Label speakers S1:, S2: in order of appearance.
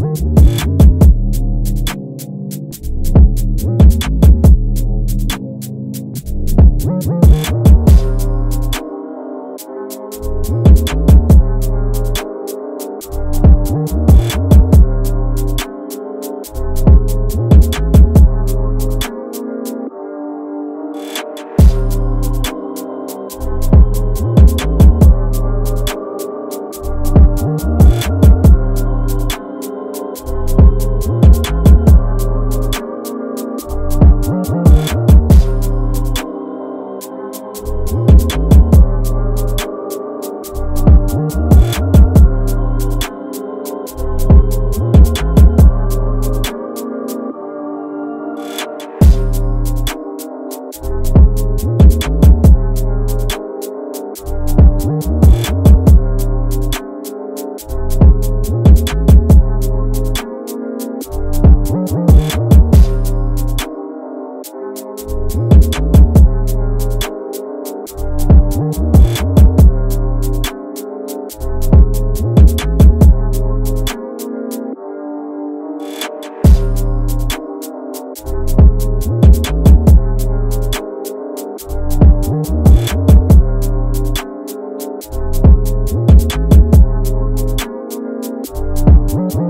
S1: Música Mm-hmm.